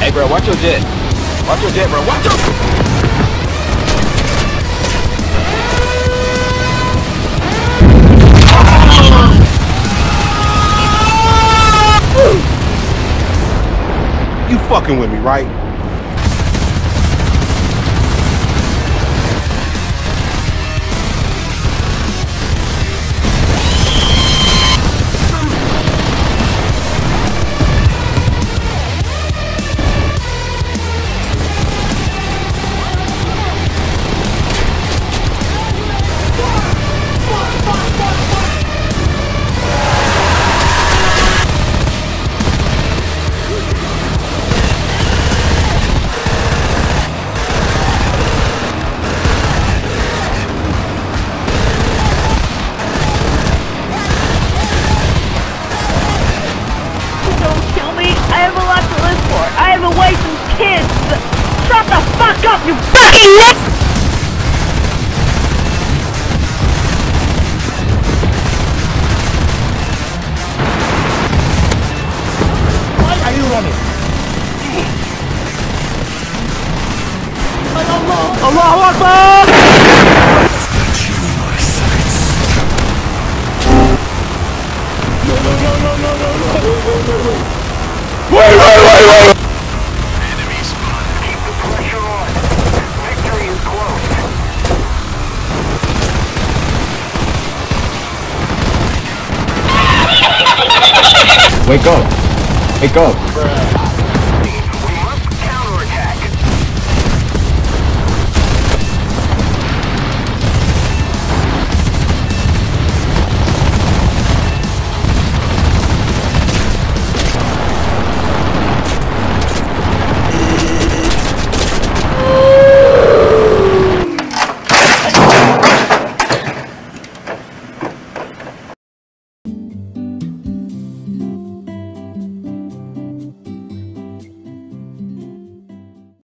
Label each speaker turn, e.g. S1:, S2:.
S1: Hey, bro, watch your jet. Watch your jet, bro. Watch your...
S2: You fucking with me, right?
S3: You fucking nit!
S2: Why are you running? Allahu Akbar!
S1: Wake up. Wake up.